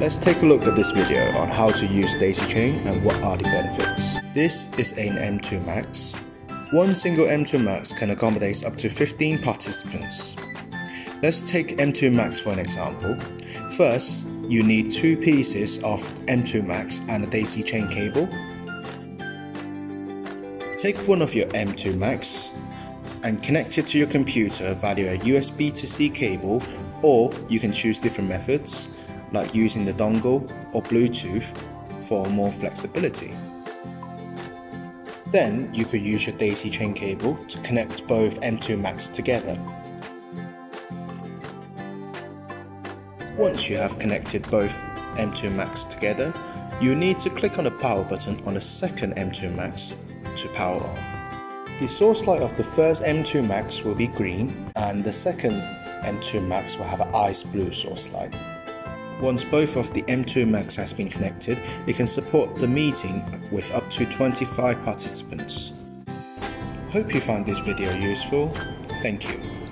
Let's take a look at this video on how to use daisy chain and what are the benefits. This is an M2 Max. One single M2 Max can accommodate up to 15 participants. Let's take M2 Max for an example. First, you need two pieces of M2 Max and a daisy chain cable. Take one of your M2 Max and connect it to your computer via a USB to C cable or you can choose different methods like using the dongle or Bluetooth for more flexibility. Then you could use your daisy chain cable to connect both M2 Max together. Once you have connected both M2 Max together, you need to click on the power button on the second M2 Max to power on. The source light of the first M2 Max will be green and the second M2 Max will have an ice blue source light. Once both of the M2 Max has been connected, it can support the meeting with up to 25 participants. Hope you found this video useful. Thank you.